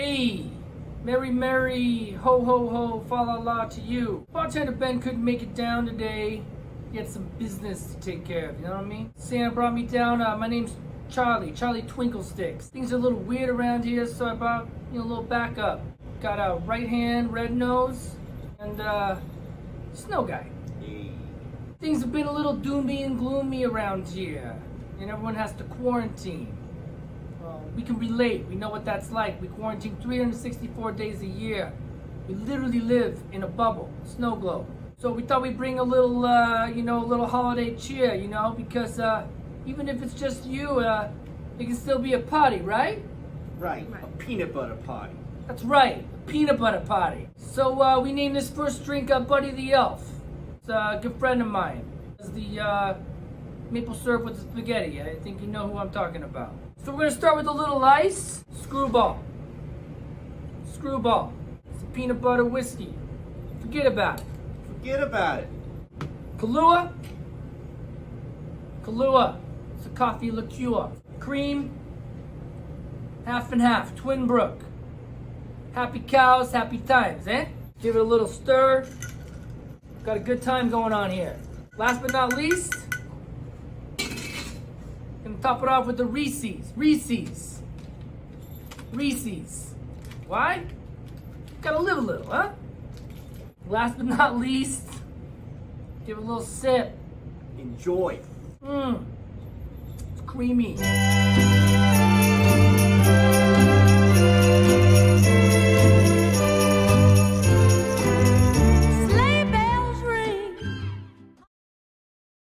merry merry, ho ho ho fa la la to you. Bartender Ben couldn't make it down today. He had some business to take care of, you know what I mean? Santa brought me down. Uh, my name's Charlie, Charlie Twinkle Sticks. Things are a little weird around here, so I brought you know a little backup. Got a right hand, red nose, and uh, snow guy. Things have been a little doomy and gloomy around here, and everyone has to quarantine. Well, we can relate. We know what that's like. We quarantine 364 days a year. We literally live in a bubble, snow globe. So we thought we'd bring a little, uh, you know, a little holiday cheer, you know, because uh, even if it's just you, uh, it can still be a party, right? Right, a peanut butter party. That's right, a peanut butter party. So uh, we named this first drink uh, Buddy the Elf. It's a good friend of mine. It's the uh, maple syrup with the spaghetti. I think you know who I'm talking about. So we're gonna start with a little ice. Screwball. Screwball. It's a peanut butter whiskey. Forget about it. Forget about it. Kahlua. Kahlua. It's a coffee liqueur. Cream. Half and half. Twin Brook. Happy cows, happy times, eh? Give it a little stir. Got a good time going on here. Last but not least, top it off with the Reese's. Reese's. Reese's. Why? Gotta live a little, huh? Last but not least, give it a little sip. Enjoy. Mmm. It's creamy.